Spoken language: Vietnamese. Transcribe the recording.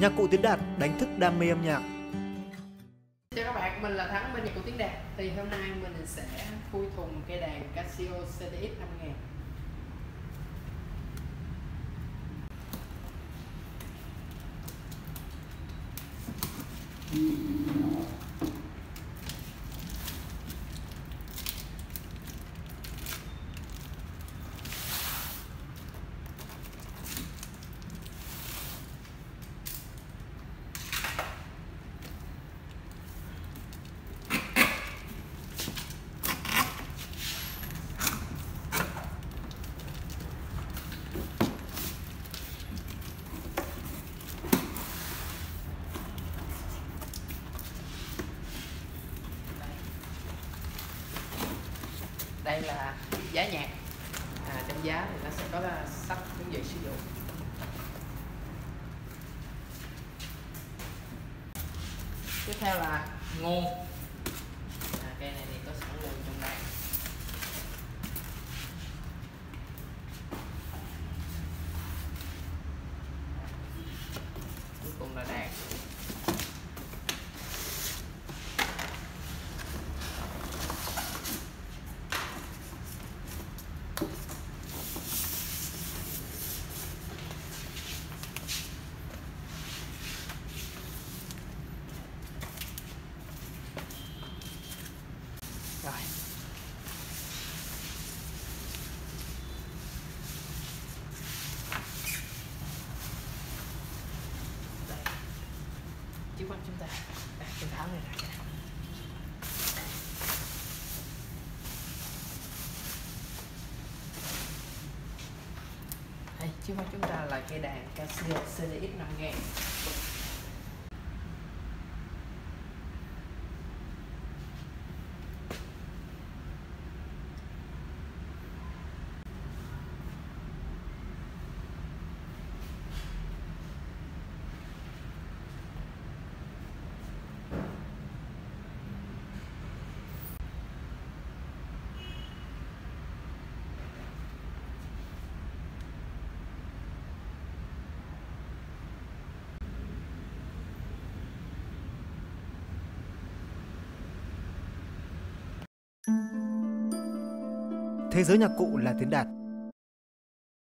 Nhạc cụ Tiến Đạt đánh thức đam mê âm nhạc. Chào các bạn, mình là Thắng bên nhạc cụ Tiến Đạt Thì hôm nay mình sẽ khui thùng cây đàn Casio CDX 5000 đây là giá nhạc. À, trong giá thì nó sẽ có là sách hướng dẫn sử dụng. Tiếp theo là nguồn à, cây này thì có sẵn nguồn trong đây cuối cùng là đàn rồi. Đây. Trước mắt chúng ta. Đặt cái tháo này ra đây trước mắt chúng ta là cây đàn Casio CDX 5000 Thế giới nhạc cụ là Tiến Đạt.